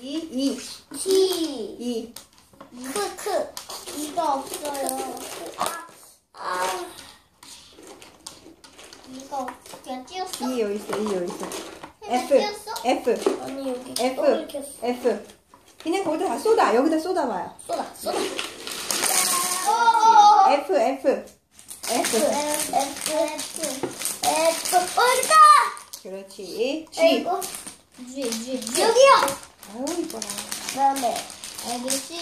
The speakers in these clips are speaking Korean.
이, 이, 티. 이. 크, 크. 이가 없어요. 아, 아. 이가 없- 그냥 띄었어? 이 여기 있어, 이 여기 있어. F, 띄었어? F, 아니, 여기 F, 켰어. F. 그냥 거기다 다 쏟아. 여기다 쏟아봐요. 쏟아, 쏟아. 오! F, F, F, F. F, F, F. F. 어, 여기다! 그렇지. G. G, G, G. 여기요! 아유, 이뻐라. 그 다음에 A, B, C,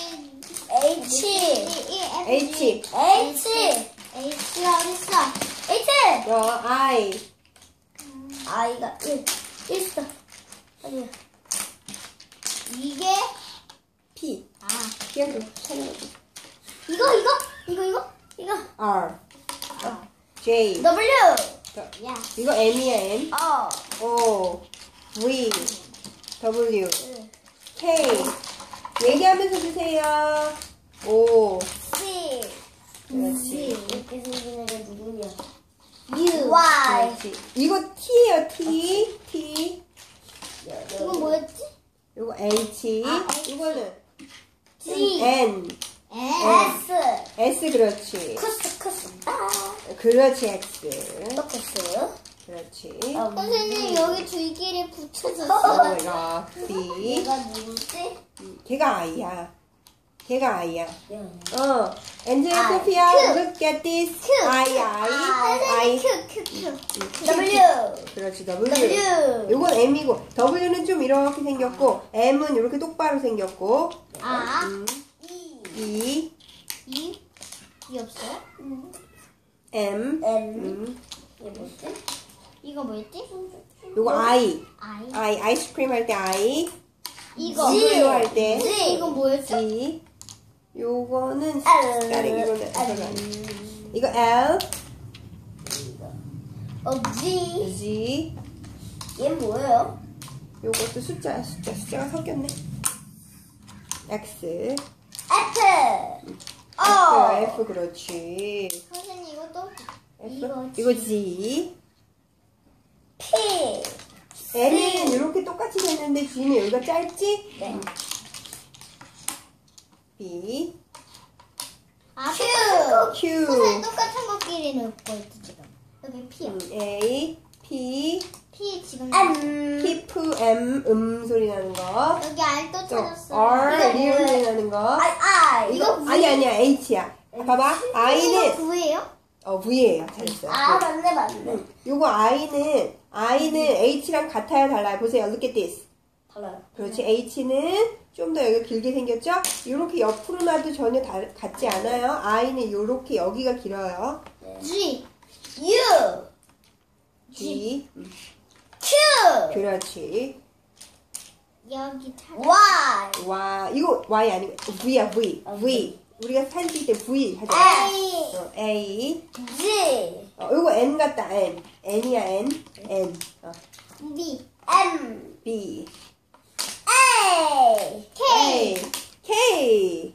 H, H. H, H 어딨어? H! 너, I. I가 1, 있어. 어디야? 이게, P. 아, 찾는 거지. 이거, 이거, 이거, 이거, 이거. R. 어. J. W! 저, 야. 이거 M이야, M. 어. O. V. W. 응. K. 얘기하면서 주세요. O. C. 그렇지. 이렇게 생긴 애가 누구냐? U. Y. 그렇지. 이거 T예요, T. T. 이건 뭐였지? 요거 H. 아, H. 이거는 G. N. S. S 그렇지. 크스, 크스. 아. 그렇지, X. 또 크스. 그렇지. 선생님 여기 줄기를 어, 붙여줬어요. 이렇게. 얘가 누구지? 걔가 아이야. 걔가 아이야. 큐. 어. 엔젤 아, 소피아, 큐. look at this. 아이, 아이, 아이. W. 그렇지, W. W. 요건 M이고, W는 좀 이렇게 생겼고, M은 이렇게 똑바로 생겼고, 아. 음, E. E, E. 이 없어요? M, M. 음, 이게 뭐지? 이거 뭐였지? 요거 I. I. I, 아이스크림 할때 I. 이거. 이걸로 할 때. G. 이건 뭐였지? G. 요거는. 숫자리, 이거는 L. 이거 L, 어, G. G. 얘 뭐예요? 요것도 숫자, 숫자, 숫자가 섞였네. X. F. F, 어. F, 그렇지. 선생님 이것도 F. 이거 이거 G. P. L은 이렇게 똑같이 생겼는데 G는 여기가 짧지? 네. B. 아, Q. Q. 선생님 똑같은 것끼리 넣고 있지 지금. 여기 P야. 음, A. P. P 지금 M. P, M, 음 소리 나는 거. 여기 R 또 또 찾았어. R, 이거 리을 소리 뭐예요? 나는 거. I, I. 이거 아니 아니야 H야. 아, 봐봐. 이거 I는 V예요? 어 V예요. 잘했어요. 아, 맞네, 맞네. 요거 I는 I는 H랑 같아요, 달라요. 보세요. Look at this. 달라요. 그렇지. H는 좀 더 여기가 길게 생겼죠? 이렇게 옆으로 놔도 전혀 다, 같지 않아요. I는 이렇게 여기가 길어요. G. U. G. Q. 그렇지. 여기 찾아. Y. 와, 이거 Y 아니고 V야, V. 아, V. 우리가 사진 찍을 때 V 하잖아. A. 어, A. G. 어, 이거 N 같다, N. N이야, N. N. 어, B. M. B. A. K. A. K.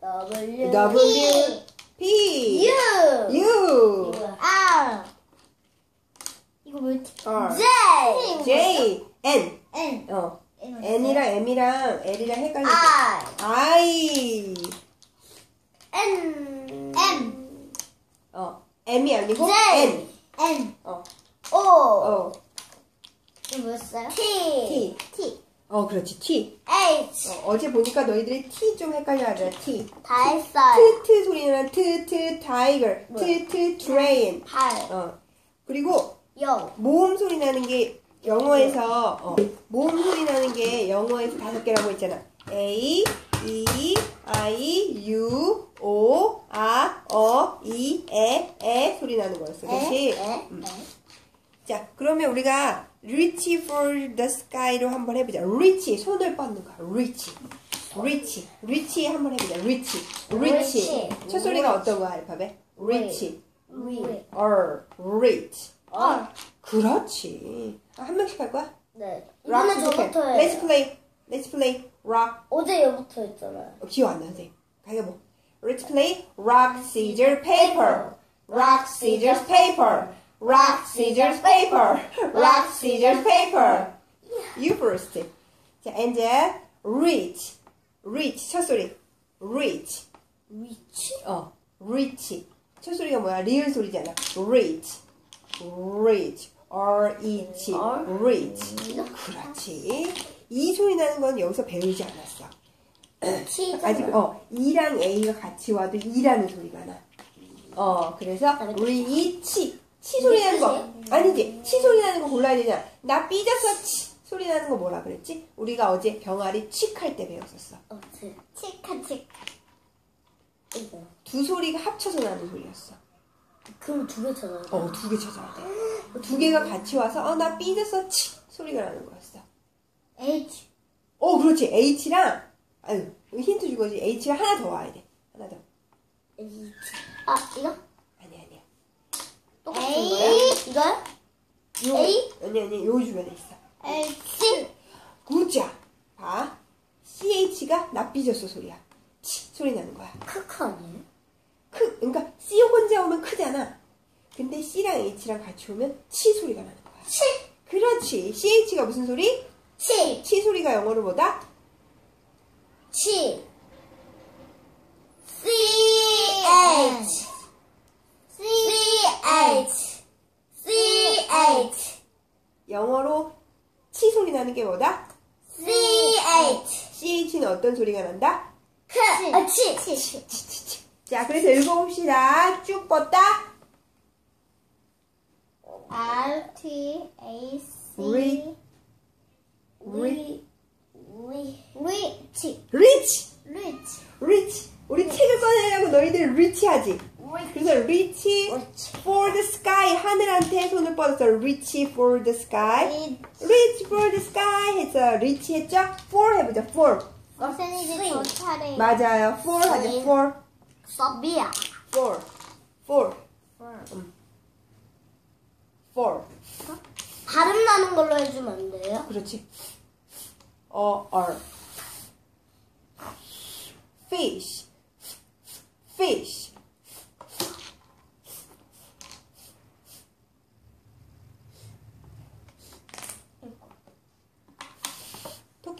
W. W. P. U. U. R. 이거 뭐였지? R. J. J. N. N. 어. N이랑 M이랑 L이랑 헷갈려. I. I. N. M. 어. M이 아니고 J. N. N. 어. O. 어. 뭐였어요? T. T. T. 어, 그렇지. T. H. 어, 어제 보니까 너희들이 T 좀 헷갈려 하잖아. T. 다 했어요. 트, 트 소리는 트, 트, tiger. 트, 트, train. 8. 어. 그리고 0. 모음 소리 나는 게 영어에서 어, 모음 소리 나는 게 영어에서 다섯 개라고 했잖아. A, E, I, U, O, 아, 어, 이, 에, 에 소리 나는 거였어. 그렇지? 에. 음. 자, 그러면 우리가 reach for the sky로 한번 해보자. reach, 손을 뻗는 거야. reach. reach. reach 한번 해보자. reach. reach. reach. 첫 소리가 어떤 거야, 알파벳? reach. or, reach. 어. 그렇지. 아, 한 명씩 할 거야? 네. 이번엔 저부터 Let's 해요. play. Let's play. rock. 어제 얘부터 했잖아요. 어, 기억 안 나는데. 가위바위보. Let's play rock, scissors, paper. Rock, scissors, paper. Rock, scissors, paper. Rock, scissors, paper. You first. 자, 이제 reach, reach 첫 소리, reach, 위치? 어, reach 첫 소리가 뭐야? 리을 소리잖아. reach, reach, r e c, reach. 그렇지. 이 소리 나는 건 여기서 배우지 않았어. 아직 어 E랑 A가 같이 와도 E라는 소리가 나. 어 그래서 reach 치 소리 나는 거 아니지 치 소리 나는 거 골라야 되잖아. 나 삐져서 치 소리 나는 거 뭐라 그랬지? 우리가 어제 병아리 칙할 때 배웠었어. 어, 치. 치카, 치카. 이거. 두 소리가 합쳐서 나는 소리였어. 그럼 두 개 찾아야 돼. 어 두 개 찾아야 돼. 두 개가 같이 와서 어 나 삐져서 치 소리가 나는 거였어. H. 어 그렇지 H랑 아유 힌트 주거지 H랑 하나 더 와야 돼. 하나 더. H. 아, 이거? 아니 아니야. 똑같은 A. 거야? 이거요? 요, A? 아니 아니 요 주변에 있어. H. 굿자. 봐. CH가 나 삐졌어 소리야. 치 소리 나는 거야. 크크 아니에요? 크, 그러니까 C 혼자 오면 크잖아. 근데 C랑 H랑 같이 오면 치 소리가 나는 거야. 치. 그렇지. CH가 무슨 소리? 치. 치 소리가 영어로 뭐다? 치. C. H. C. H. C. H. 영어로 치 소리 나는 게 뭐다? C. H. CH는 어떤 소리가 난다? 크. 아, 치. 치. 치, 치, 치. 자, 그래서 읽어봅시다. 쭉 뻗다. R T A C Re- 위. 위. Rich Reach! Rich Reach! 우리 책을 꺼내려고 너희들 reach 하지? 그래서 reach 옳지. for the sky 하늘한테 손을 뻗어서 reach for the sky Rich reach for the sky 해서 reach 했죠? for 해보자 for 선생님이 저 차례 맞아요 for 하자 네. for 서비야. for for 음. for 발음 나는 걸로 해주면 안 돼요? 그렇지 어, or fish fish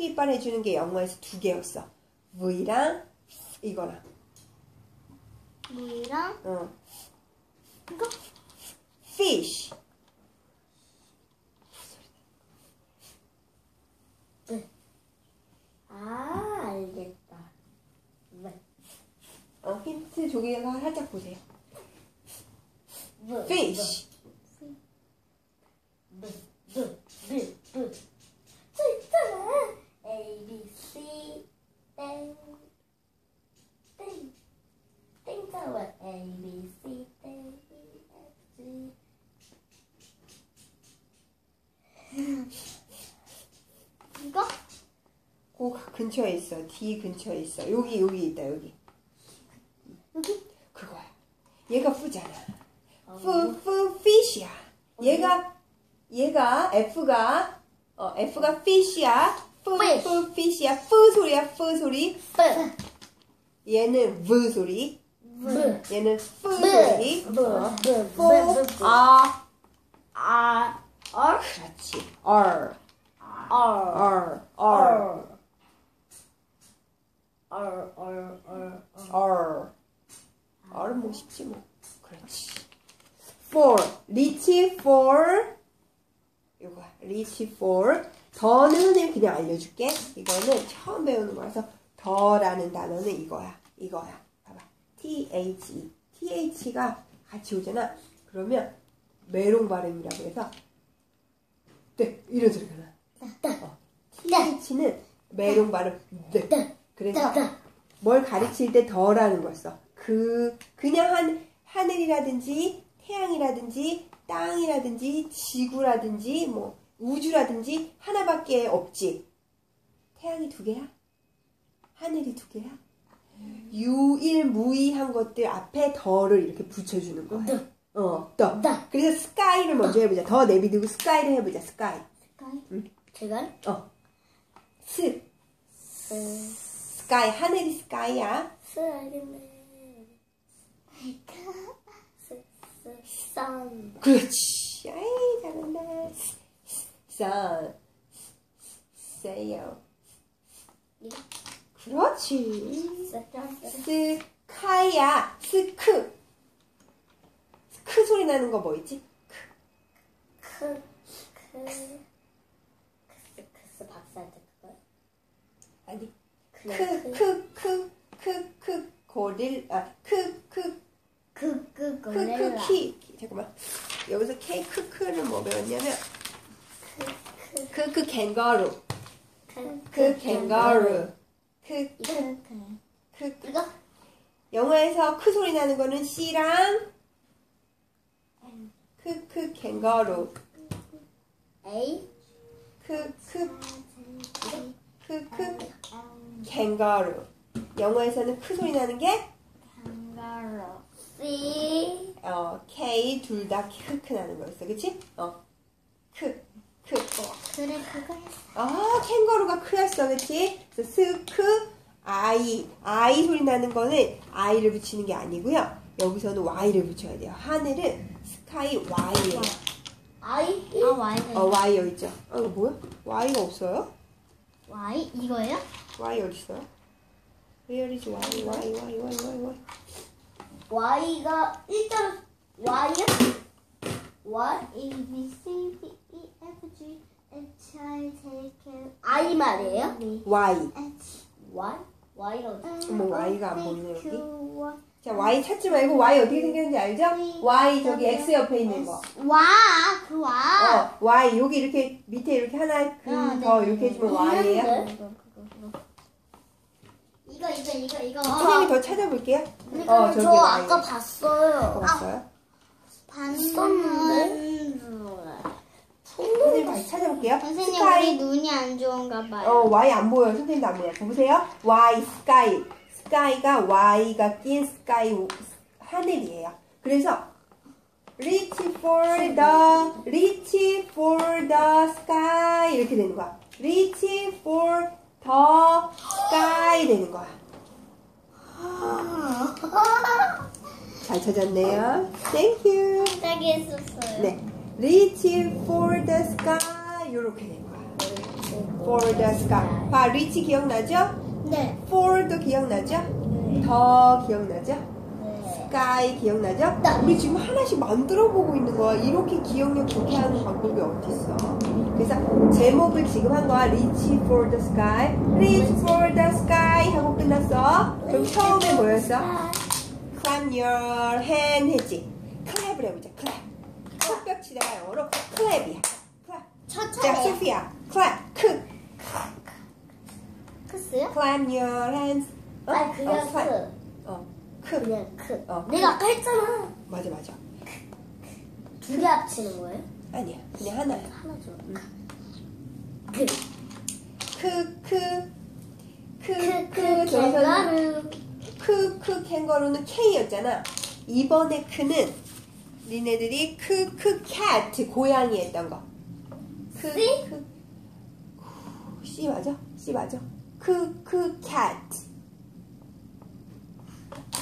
토끼 이빨 해주는 게 영어에서 두 개였어 V랑 이거랑 무이랑 어. 이거 fish 아, 알겠다. 네. 어, 힌트 조개가 살짝 보세요 브, fish 브, 브, 브, 브. 저 있잖아. A, B, C, 땡. 땡. 땡자와 A, B, C, 땡, B, F, G. 이거 그 근처에 있어. D 근처에 있어. 여기 여기 있다 여기. 여기? 그거야. 얘가 F잖아. F F fish야. 얘가 얘가 F가 어 F가 fish야. F Fish. F fish야. F 소리야. F 소리. 브, 얘는 V 소리. 브, 얘는 브, 소리. 브, 브, 브, 브, 브. 아 R, R, 그렇지. R R R. R, R, R, R. R R은 뭐 쉽지 뭐. 그렇지. For reach for 이거야. reach for 더는 그냥 알려줄게. 이거는 처음 배우는 거라서 더라는 단어는 이거야. 이거야. 봐봐. T H E. T H가 같이 오잖아. 그러면 메롱 발음이라고 해서 네 이런 소리가 나. 어. T H는 메롱 발음 네. 그래서 뭘 가르칠 때 더라는 걸 써. 그 그냥 한 하늘이라든지 태양이라든지 땅이라든지 지구라든지 뭐 우주라든지 하나밖에 없지. 태양이 두 개야? 하늘이 두 개야? 유일무이한 것들 앞에 더를 이렇게 붙여주는 거야. 어, 더. 더. 그래서 스카이를 먼저 해보자. 더 내비두고 스카이를 해보자. 스카이. 제가 어. 스. sky. 하늘이 sky야. 스, 스, sun. 그렇지. 아이, 잘한다. sun. 세요. 그렇지. 스. sky야. 스크. 스크 소리 나는 거 뭐 있지? 크. 크. 크스 크스 박사한테 그거. 아니. 크, 크, 크, 크, 크, 고릴, 아, 크, 크, 크 크 크, 크, 고릴라. 키. 잠깐만. 여기서 K, 크, 크는 뭐 배웠냐면, 크, 크, 캥거루. 크, 캥거루. 크, 이거 크, 크. 이거 영어에서 크 소리 나는 거는 C랑 크, 크, 캥거루. A 크, 크, 크, 크, 캥거루. 영어에서는 크 소리 나는 게 kangaroo. C 어, K 둘 다 크크 나는 거였어. 그치? 어. 크, 크. 그래 그거 했어. 아, 캥거루가 크였어. 그치? 그래서 스크, 아이. 아이 소리 나는 거는 I를 붙이는 게 아니고요. 여기서는 Y를 붙여야 돼요. 하늘은 sky Y예요. I 아 Y가 어, Y 여기 있죠. 어, 이거 뭐야? Y가 없어요? Y 이거예요? Y 어디 있어요? Where is Y, Y, Y, Y, Y, Y? Y가 일자로 Y야? Y A B C D E F G H I J K I 말이에요? Y. H Y 어디? 어머, Y가 안 보이네, 여기. 자, Y 찾지 말고 Y 어떻게 생겼는지 알죠? Y 저기 X 옆에 있는 거. 와 그 와. 어, Y 여기 이렇게 밑에 이렇게 하나 아, 네, 더 네, 이렇게 네. 해주면 Y예요. 이거. 이거 이거 이거 이거. 선생님이 더 찾아볼게요. 그러니까 저기 저 Y. 아까 봤어요. 봤어요? 반은 있었는데. 선생님 다시 찾아볼게요. 선생님 우리 스카이. 눈이 안 좋은가 봐요. 어, Y 안 보여요. 선생님도 안 보여요. 보세요. Y 스카이. 스카이가 Y가 낀 스카이 하늘이에요. 그래서 reach for the reach for the sky 이렇게 되는 거야. reach for the sky 되는 거야. 잘 찾았네요. Thank you. 갑자기 했었어요. 네. Reach for the sky 이렇게 되는 거야. for the sky. 봐, reach 기억나죠? 네. for도 기억나죠? 더 기억나죠? sky 기억나죠? 우리 지금 하나씩 만들어 보고 있는 거야. 이렇게 기억력 좋게 하는 방법이 어디 있어? 그래서 제목을 지금 한 거야. reach for the sky, reach for the sky 하고 끝났어. 그럼 처음에 뭐였어? clap your hand 했지. clap을 해보자. clap. 손뼉 치다가 영어로 clap. 첫 자, 차례. 소피아. clap. 크. 크스요? clap your hands. 어? 아니 그냥 어. 크. 어. 크. 그냥 크. 어. 내가 아까 했잖아. 맞아, 맞아. 두 개 합치는 거예요? 아니야. 그냥 하나야. 하나죠. 크. 크, 크. 크, 크, 크. 크, 저기서는 캥거루. 크, 크, 캥거루는 K였잖아. 이번에 크는 니네들이 크, 크, cat. 고양이 했던 거. 크, C? 크. C 맞아? C 맞아? 크, 크, cat.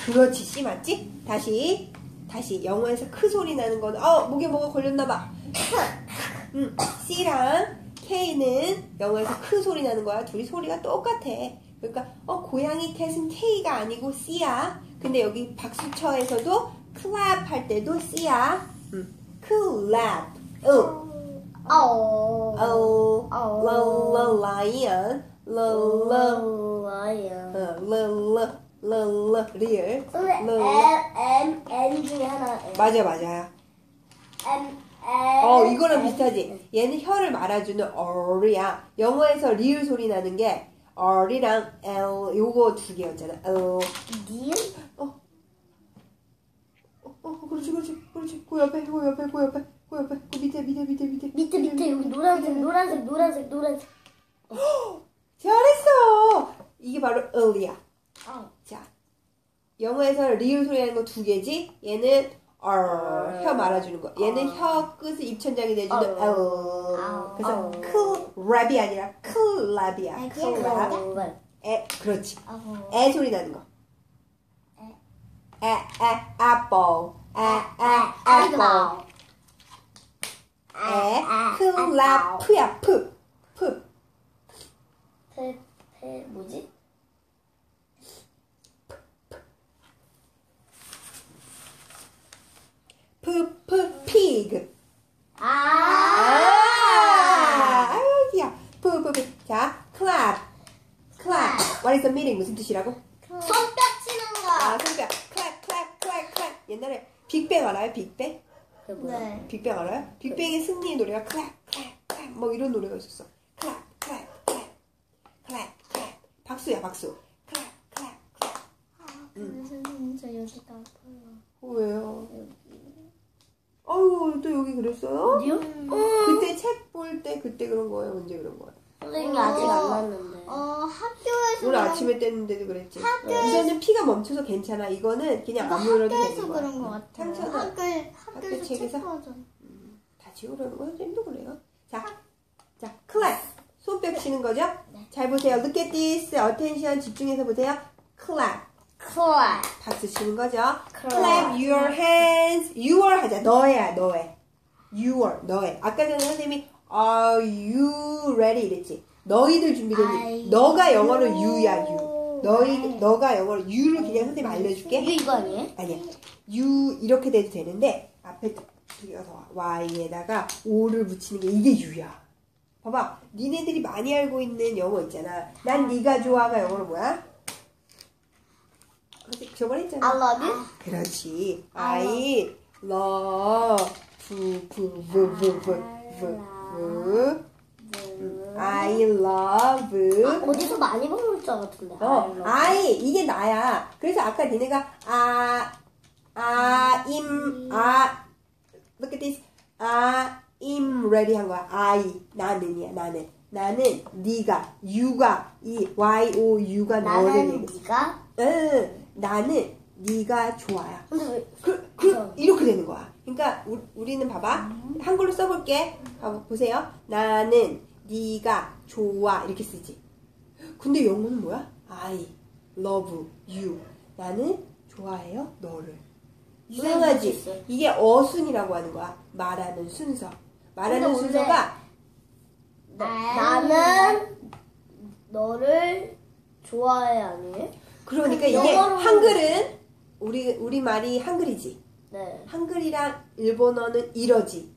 그렇지, C 맞지? 다시. 다시. 영어에서 크 소리 나는 거는, 어, 목에 뭐가 걸렸나봐. 음, C랑 K는 영어에서 크 소리 나는 거야. 둘이 소리가 똑같아. 그러니까, 어, 고양이 cat은 K가 아니고 C야. 근데 여기 박수 쳐에서도 clap 할 때도 C야. 음, clap. 응. 어. 어, 어. 러, 러, lion. 러, 러, 와요. 어, 러, 러, 러, 러, 리을. M, M, N 중에 하나. 맞아, 맞아. M. 어, 이거랑 비슷하지? 얘는 혀를 말아주는 어리야. 영어에서 리을 소리 나는 게 어리랑 L 요거 두 개였잖아. L. 어, 니은? 어, 그렇지, 그렇지, 그렇지. 그 옆에, 그 옆에, 그 옆에, 그 옆에, 그 밑에, 밑에, 밑에, 밑에. 밑에, 밑에, 여기 노란색, 노란색, 노란색, 노란색. 잘했어! 이게 바로 L이야. 어. 자, 영어에서 리을 소리 나는 거 두 개지? 얘는 R, 혀 말아주는 거. 얘는 혀 끝을 입천장이 내주는 L. 어. 그래서 클랩이 아니라 클랩이야. 아, 클랩. 어. 에, 그렇지. 어. 에 소리 나는 거. 에, 에, apple. Apple. 에, 클랩, 프야, 프. 프. 뭐지? 피그. 아, 아. What is the meaning? 무슨 뜻이라고? 손뼉 치는 아, 거. 손뼉. clap, clap, clap, clap. 옛날에 빅뱅 알아요? 빅뱅? 네. 빅뱅 알아요? 빅뱅의 승리의 노래가 clap, clap, clap. 뭐 이런 노래가 있었어. clap, clap, clap. clap, clap. 박수야, 박수. clap, clap, clap. 근데 선생님 저 여기가 아파요. 어, 왜요? 아유, 또 여기 그랬어요? 어디요? 그때 책 볼 때 그때 그런 거예요? 언제 그런 거예요? 선생님이 아직 안 났는데. 어 학교에서 오늘 아침에 뗐는데도 그랬지. 우선은 피가 멈춰서 괜찮아. 이거는 그냥 이거 아무래도 학교에서 되는 거야. 그런 거 같아요. 상처는 학교 학교에서 책에서? 책 버전. 다 지우려는 거야? 쌤도 그래요. 자, 자, clap. 손뼉 치는 거죠? 네. 잘 보세요. Look at this. Attention. 집중해서 보세요. clap. 클랩. 박수 치는 거죠? clap. clap your hands. your 하자. 너야, 너의. your, 너의. 아까 전에 선생님이 are you ready 이랬지. 너희들 준비됐니? I 너가 영어로 you야, you. you. 너희, 너가 영어로 you를 그냥 선생님 알려줄게. 이게 이거 아니에요? 아니야. you 이렇게 돼도 되는데 앞에 이어서 y에다가 o를 붙이는 게 이게 you야. 봐봐. 니네들이 많이 알고 있는 영어 있잖아. 난 네가 좋아가 영어로 뭐야? 저번에 했잖아. I love you. 그렇지. I love v v v I love 어디서 많이 본것 같은데. 어, I 이게 나야. 그래서 아까 니네가 아, 아, 임, 아, look at this. 아, 임 ready 한 거야. I 나는이야. 나는. 나는 네가 you가 이 Y O U가 너를 나는 얘기해. 네가. 응, 나는 네가 좋아야. 근데? 그, 그, 이렇게 되는 거야. 그러니까 우, 우리는 봐봐. 한글로 써볼게. 봐봐, 보세요. 나는 네가 좋아 이렇게 쓰지. 근데 영어는 뭐야? I love you. 나는 좋아해요 너를. 이상하지? 있어요. 이게 어순이라고 하는 거야. 말하는 순서. 말하는 순서가 나, 나는 너를 좋아해 아니에요? 그러니까 이게 한글은 우리 우리 말이 한글이지. 네. 한글이랑 일본어는 이러지.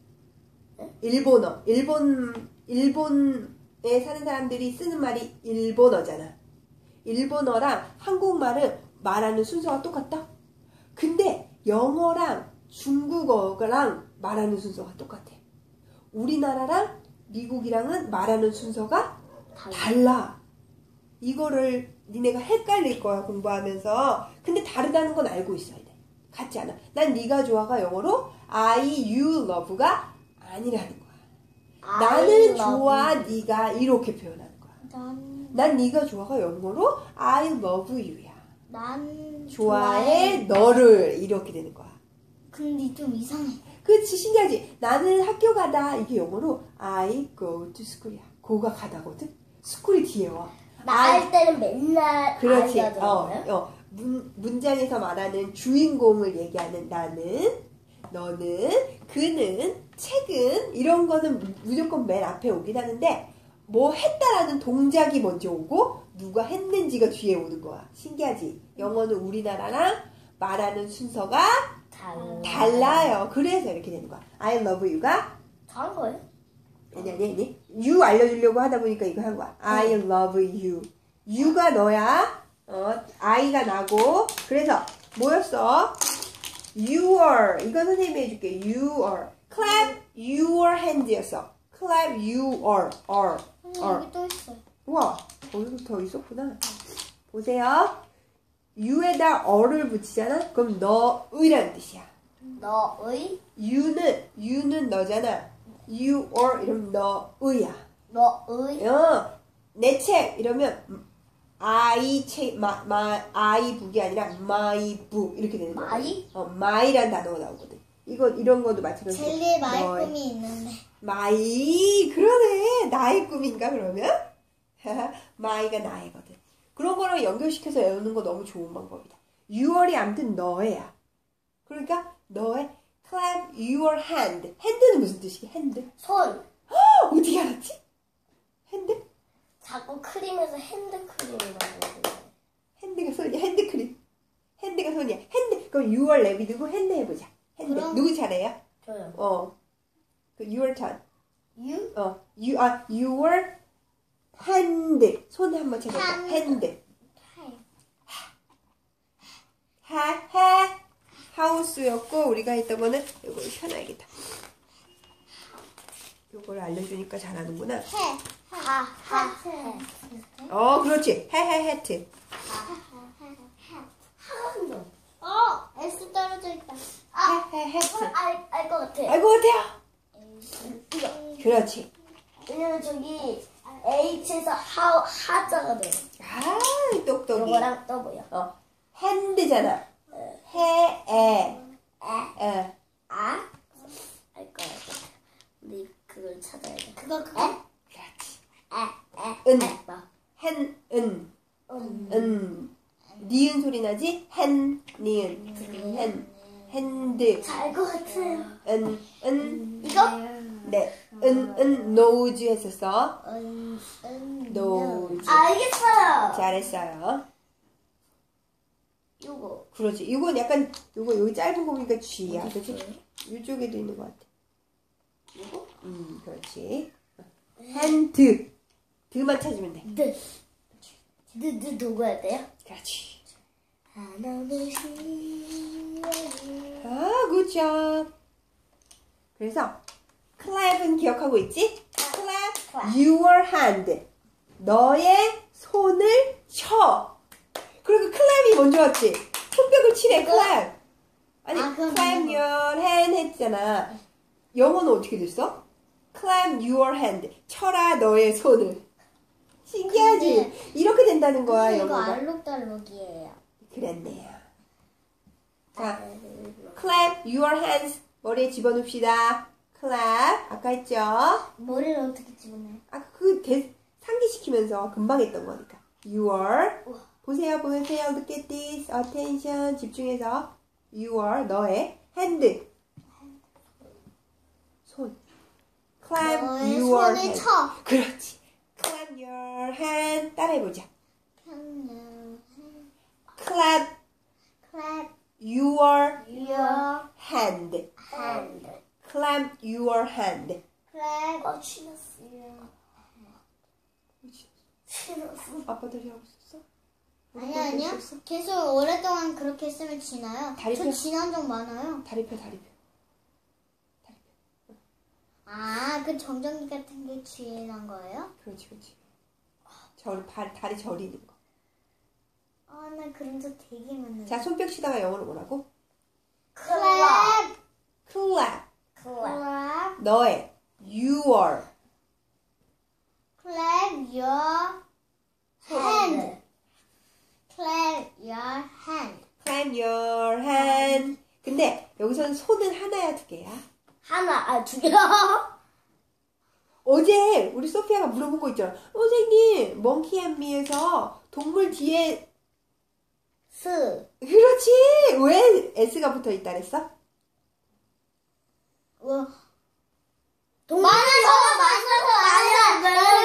일본어. 일본, 일본에 사는 사람들이 쓰는 말이 일본어잖아. 일본어랑 한국말은 말하는 순서가 똑같다? 근데 영어랑 중국어랑 말하는 순서가 똑같아. 우리나라랑 미국이랑은 말하는 순서가 달라. 달라. 이거를 니네가 헷갈릴 거야 공부하면서. 근데 다르다는 건 알고 있어야 돼. 같지 않아. 난 네가 좋아가 영어로 I, you, love가 아니라는. I 나는 좋아. 네가 이렇게 표현하는 거야. 난, 난 네가 좋아가 영어로 I love you야. 난 좋아해 너를 이렇게 되는 거야. 근데 좀 이상해. 그치 신기하지? 나는 학교 가다 이게 영어로 I go to school이야. 고가 가다거든. 스쿨이 뒤에 와. 나할 때는 맨날 그렇지. 어? 어. 문, 문장에서 말하는 주인공을 얘기하는 나는, 너는, 그는, 책은 이런 거는 무조건 맨 앞에 오긴 하는데 뭐 했다라는 동작이 먼저 오고 누가 했는지가 뒤에 오는 거야. 신기하지? 영어는 우리나라랑 말하는 순서가 달라. 달라요. 그래서 이렇게 되는 거야. I love you가 잘한 거예요? 아니 아니 아니 you 알려주려고 하다 보니까 이거 한 거야. I love you. you가 너야. 어, I가 나고 그래서 뭐였어? your 이건 선생님이 해줄게. your clap your hands였어. clap your 여기 또 있어. 우와 어디서 더 있었구나. 보세요. you에다 어를 붙이잖아. 그럼 너의라는 뜻이야. 너의 you는 you는 너잖아. you or 이러면 너의야. 너의 어, 내 책 이러면 I 책 마, 마 I 북이 아니라 my book 이렇게 되는 거야. my? 어, my란 단어가 나오거든. 이거 이런 것도 마찬가지로 젤리에 너의- 마의 꿈이 있는데. my 그러네. 나의 꿈인가 그러면? my가 나이거든. 그런 거랑 연결시켜서 외우는 거 너무 좋은 방법이다. 6월이 아무튼 너애야. 그러니까 너의 clap your hand. hand는 무슨 뜻이야? hand? 손 어떻게 알았지? 핸드? 자꾸 크림에서 핸드 크림이 나오는데. 핸드가 손이야. 핸드 크림. 핸드가 손이야. 핸드. 그럼 6월 레비드고 핸드 해보자. 핸드. 그럼- 누구 차례야? 저요. 어. 그 6월 turn. You? 어. You 아 6월 핸드. 손 한번 쳐볼까? hand. 핸드. 하, 해, 하우스였고, 우리가 했던 거는, 이걸 펴놔야겠다. 요걸 알려주니까 잘하는구나. 해. 하, 하, 해. 어, 그렇지. 해, 해, 해트. 하은도. 어, S 떨어져 있다. 아, 해, 해, 해트. 알, 알 것 같아. 알고 같아요. 이거. 그렇지. 왜냐면 저기 H에서 하, 하자가 돼. 아, 똑똑이. 요거랑 또 뭐야? 어, 핸드잖아. 해, 에, 에, 에. 아? 알 것 같아. 우리 그걸 찾아야 돼. 그거 그거. 에? 그렇지. 에, 에, 은. 잘했어요. 요거. 그렇지. 이건 약간, 이거 여기 짧은 거 보니까 G야. 그치? 이쪽에도 있는 것 같아. 요거? 음, 그렇지. 핸드. 드만 찾으면 돼. 느. 느, 느 녹아야 돼요? 그렇지. 아, 굿잡. 그래서 clap은 기억하고 있지? clap clap. your hand. 너의 손을 쳐. 그리고 clap이 먼저 왔지? 손뼉을 치래, clap. 아니, 아, 이거. your hand 했잖아. 영어는 어떻게 됐어? clap your hand. 쳐라, 너의 손을. 신기하지? 이렇게 된다는 거야, 이거 영어가. 알록달록이에요. 그랬네요. 자, clap your hands. 머리에 집어넣읍시다. clap. 아까 했죠? 머리를 어떻게 집어넣어요? 아까 그 대, 상기시키면서 금방 했던 거니까. your. 보세요, 보세요. Look at this. attention. 집중해서. your. 너의 hand. 손. clap 너의 your 손을 hand. 쳐. 그렇지. clap your hand. 따라해보자. clap clap your your hand. hand. clap your hand. clap 어, 치났어요. 아빠들이 하고 있었어? 아니 아니요. 계속 오랫동안 그렇게 했으면 지나요. 다리 저 펴. 지난 적 많아요. 다리 펴, 다리 펴. 아, 그 정전기 같은 게 지난 거예요? 그렇지, 그렇지. 절, 발, 다리 저리는 거. 아, 나 그런 적 되게 많아요. 자, 손뼉 치다가 영어로 뭐라고? clap. clap. clap, 너의, your. Clap your hand. clap your hand. clap your hand. 근데 여기서는 손은 하나야, 두 개야? 하나, 아, 두 개. 어제 우리 소피아가 물어본 거 있잖아. 선생님, 멍키 앤미에서 동물 뒤에 스. 그렇지. 왜 S가 붙어 있다 그랬어? 뭐, 동물에서 맞아서, 맞아서,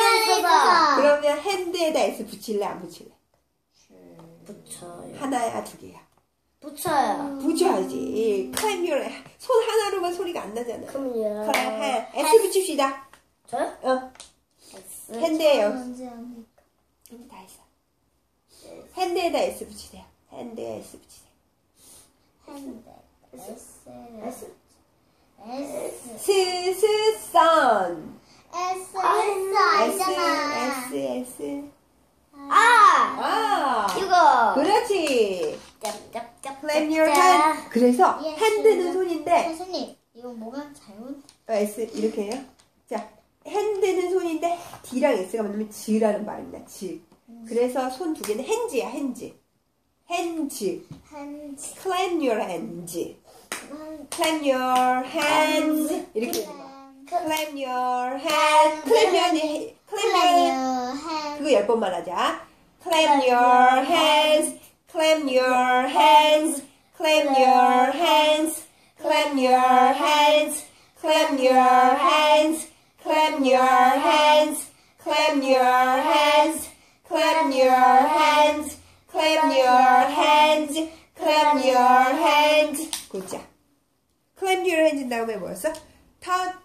그러면 핸드에다 S 붙일래 안 붙일래? 붙여요. 하나야 두 개야. 붙여요. 붙여야지. 클라이미어 손 하나로만 소리가 안 나잖아. 그럼요. 그래, S 붙입시다. 저요? 어, S. 합니까? hand 다 했어. hand에다 S 붙이세요. hand에 S 붙이세요. hand. S, S. S, 스스sun. S, S, S, 알잖아. S, S. 아! 아, 이거. 그렇지. 짭짭짭. Clap your hand. 그래서 예, hand는 예. 손인데 선생님, 이거 뭐가 잘못? 어, S 이렇게 해요. 자, 핸드는 손인데 D랑 S가 만나면 Z라는 말입니다. Z. 그래서 손 두 개는 핸즈야, 핸즈. 핸즈. hand. Clap your hands. Clap your hands. 이렇게 되는 거야. Clap your hands. Clap your hands. Clap your hand. 그거 열 번만 하자. Clap your hands. Clap your hands. Clap your hands. Clap your hands. Clap your hands. Clap your hands. Clap clap your hands, clap your hands, clap your hands, clap your hands. 굿자. clap your hands 다음에 뭐였어? touch,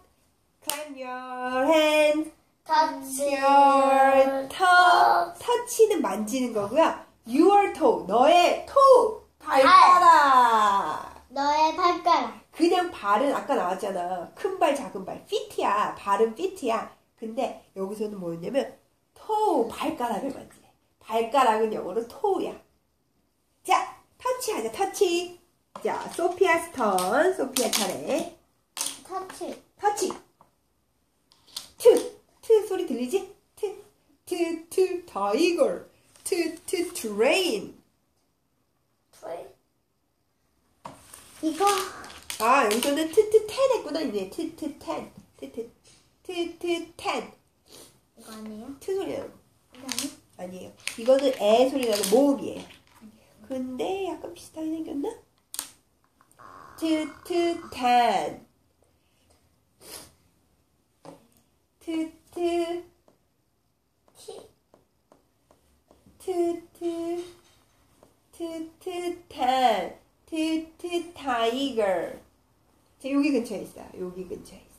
clap your hands, touch your toe. touch는 만지는 거고요. your toe, 너의 toe, 발가락. 너의 발가락. 그냥 발은 아까 나왔잖아. 큰 발, 작은 발. fit이야. 발은 fit이야. 근데 여기서는 뭐였냐면 toe, 발가락을 만지네. 발가락은 영어로 toe야. 자, 터치하자. 터치. 자, Sophia's turn. 소피아 차례. 터치. 터치. 트. 트 소리 들리지? 트. 트, 트, tiger. 트, 트, train. train 이거 아, 여기서는 트트 ten 했구나, 이제. 트 트 ten. 트 트, 트 트 ten. 이거 아니에요? 트 소리 나는 거. 이거 아니에요? 아니에요. 이거는 애 소리 나는 모음이에요. 근데 약간 비슷하게 생겼나? 트 트 ten. 트트 티 트트 트트 ten. 트트 tiger. 자, 여기 근처에 있어요. 여기 근처에 있어요.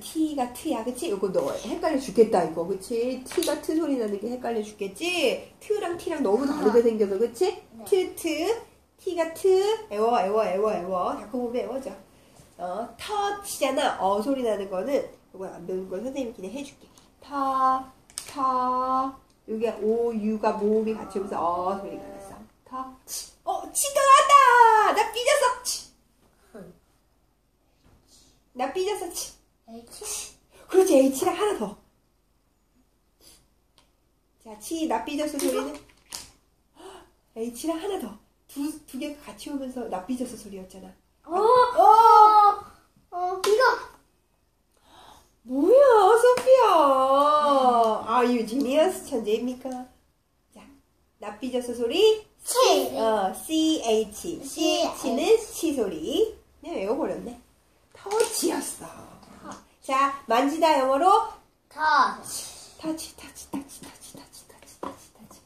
T가 T야, 그치? 이거 너 헷갈려 죽겠다, 이거, 그치? T가 T 소리 나는 게 헷갈려 죽겠지? T랑 T랑 너무 다르게 생겨서, 그치? 트, 트, T가 트, 외워, 외워, 외워, 외워. 자꾸 보면 외워져. 어, 터치잖아. 어 소리 나는 거는, 이거 안 배우는 건 선생님이 그냥 해줄게. 터, 터. 여기 O, U가 모음이 같이 오면서 어 소리가 났어. 터치. 나왔다! 나 삐졌어! 치. 나 삐졌어, 치. H? 그렇지, H랑 하나 더. 자, 치, 나 삐졌어 소리는? H랑 하나 더. 두, 두 개가 같이 오면서 나 삐졌어 소리였잖아. 어, 어, 어, 이거. 뭐야, 소피야. 아, 유지니어스 천재입니까? 자, 나 삐졌어 소리. 치. 어, CH. CH는 치 소리. 내가 외워버렸네. 터치였어. 자, 만지다 영어로 터치 터치, 터치, 터치, 터치, 터치, 터치, 터치, 터치.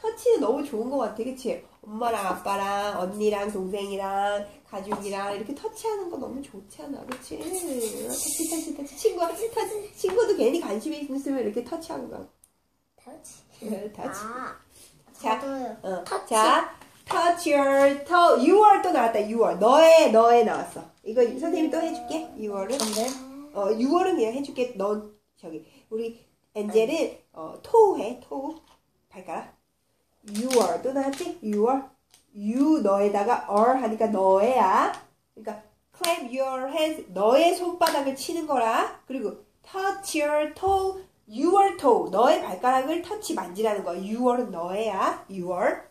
터치는 너무 좋은 것 같아, 그치? 엄마랑 아빠랑 언니랑 동생이랑 가족이랑 이렇게 터치하는 거 너무 좋지 않아, 그치? 터치, 터치, 터치. 친구, 터치. 친구도 괜히 관심이 있으면 이렇게 터치하는 거야. 터치 터치. 아 자. 어, 터치. 자, touch your toe. 6월 또 나왔다, 6월. 너의, 너의 나왔어. 이거 선생님이 또 해줄게, 6월은. 근데 어, 6월은 그냥 해줄게. 넌, 저기, 우리 엔젤은, 어, 토우 해, 토우. 발가락. 6월. 또 나왔지? 6월. you, 너에다가 or 하니까 너의야. 그러니까, clap your hands. 너의 손바닥을 치는 거라. 그리고, touch your toe. Your toe. 너의 발가락을 터치 만지라는 거야. your은 너의야. your.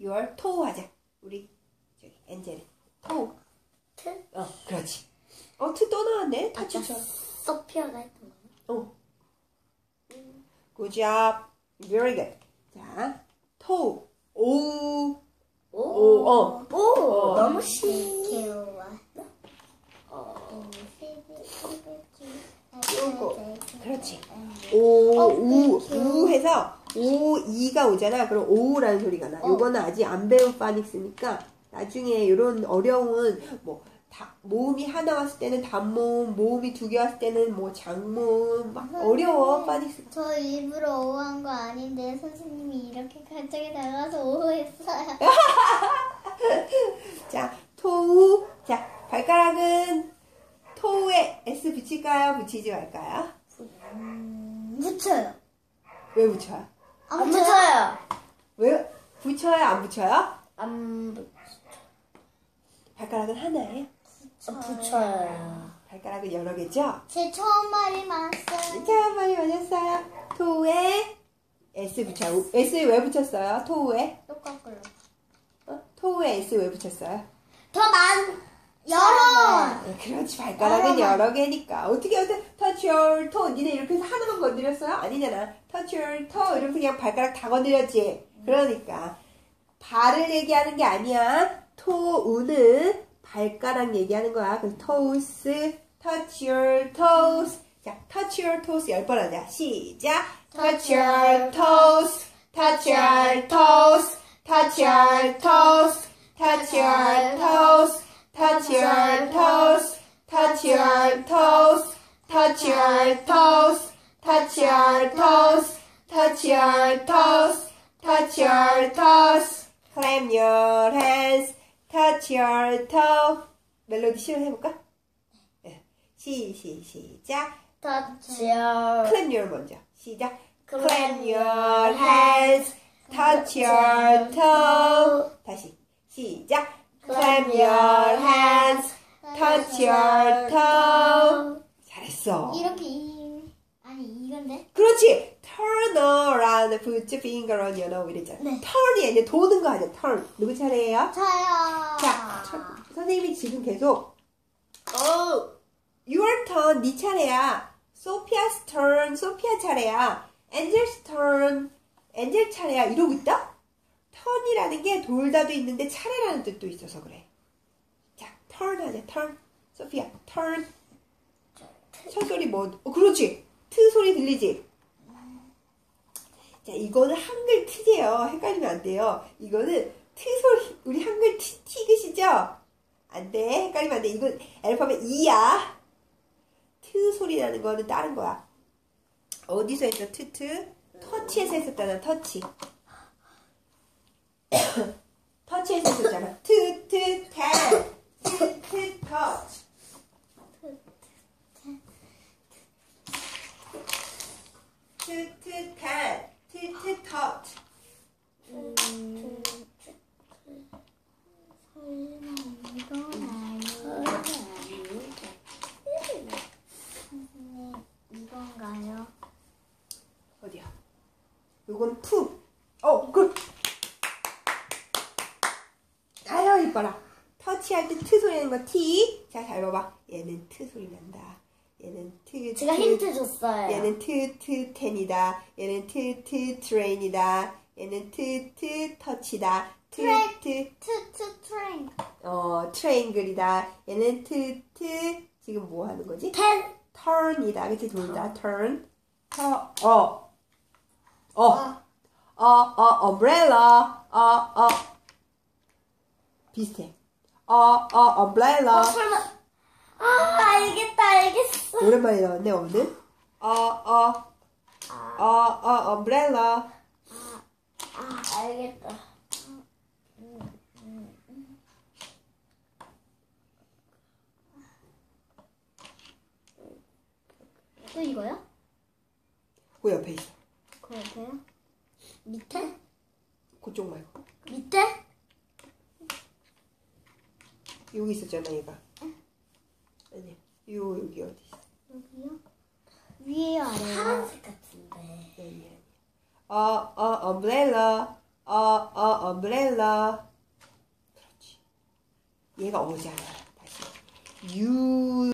your toe 하자. 우리, 저기, 엔젤은. toe. 트 어, 그렇지. 어, 트 또 나왔네. 터치처럼. 소피아가 했던 거 어. Good job. Very good. 자, toe. 오. 오, 오, 어. 오, 어. 너무 쉬. 귀여워. 어, 요거. 그렇지. 오, 어, 우, 네. 우 해서 오, 이가 오잖아. 그럼 오라는 소리가 나. 어. 요거는 아직 안 배운 파닉스니까 나중에 이런 어려운 뭐 다, 모음이 하나 왔을 때는 단모음, 모음이 두 개 왔을 때는 뭐 장모음 막 어려워 파닉스. 저 일부러 오한 거 아닌데 선생님이 이렇게 갑자기 나가서 오했어요. 자, 토우. 자, 발가락은 토우에 S 붙일까요? 붙이지 말까요? 붙여요. 왜 붙여요? 안 붙여요. 왜 붙여요? 안 붙여요? 안 붙- 발가락은 하나예요. 어, 붙여요. 발가락은 여러 개죠? 제 처음 말이 많았어요. 자, 많이 맞았어요. 토우에 S 붙여요. S 왜 붙였어요? 토우에? 똑같고요. 어? 토우에 S 왜 붙였어요? 더 많. 여러! 네, 그렇지. 발가락은 여러 개니까. 어떻게 어떻게 touch your toe. 니네 이렇게 해서 하나만 건드렸어요? 아니잖아. touch your toe. 이렇게 그냥 발가락 다 건드렸지. 그러니까 발을 얘기하는 게 아니야. 토우는 발가락 얘기하는 거야. 그래서 toes, touch your toes. 자, touch your toes 열 번 하자. 시작. touch your toes, touch your toes, touch your toes, touch your toes, touch your toes, touch your toes, touch your toes, touch your toes, touch your toes, touch your toes. Clap your hands, touch your toe. 멜로디 실험해볼까? 예. 시, 시, 시작. touch your Clap your 먼저. 시작. Clap your hands, touch your toe. 다시. 시작. Clap your hands, touch your toe. 잘했어. 이렇게 이 아니 이건데 그렇지. Turn around, put your finger on your nose 이랬잖아. 네. turn이 아니라 도는 거 하자. turn. 누구 차례예요? 저요. 자, 첫- 선생님이 지금 계속 oh your turn, 네 차례야. Sophia's turn, 소피아 차례야. Angel's turn, 엔젤 차례야. 이러고 있다? turn이라는 게 돌다도 있는데 차례라는 뜻도 있어서 그래. 자, turn 하자. turn. Sophia, turn. 첫 소리 뭐? 어, 그렇지. 트 소리 들리지? 자, 이거는 한글 트제요. 헷갈리면 안 돼요. 이거는 트 소리, 우리 한글 티, 티읕이죠? 안 돼. 헷갈리면 안 돼. 이건 알파벳 이야. 트 소리 나는 거는 다른 거야. 어디서 했어, 트트? 터치에서 했었잖아, 터치. 터치에서 했었잖아. 트, 트, ten. 트, 트, 터치. 트, 트, ten. 트, 트, 터치. 이건 이건가요? 어디야? 요건 푸. 어, 그. 이뻐라. 터치할 때 트 소리 나는 거 티. 자, 잘 봐봐. 얘는 트 소리 난다. 얘는 트, 제가 트, 힌트 줬어요 얘는 트, 트, ten이다. 얘는 트, 트, train이다. 얘는 트, 트, 터치다. 트, train. 트, 투투 train. 어, train 그림이다. 얘는 트, 트, 지금 뭐 하는 거지? ten turn이다. 그치? 돌다. turn. 터, 어. 어. 어, 어, umbrella. 어, 어. 비슷해. 어, 어, umbrella. 어 설마 아 알겠다 알겠어 오랜만에 나왔네, 오늘. 어, 어. 어, 어, umbrella. 아 알겠다 또 이거요? 그 옆에 있어. 그 옆에요? 밑에 그쪽 말고. 밑에 여기 있었잖아, 얘가. 아니, 요, 여기 어디 있어. 여기요? 위에요 아래요? 파란색 같은데 아니, 아니. 어, 어, umbrella. 어, 어, umbrella. 그렇지. 얘가 어잖아. 다시. you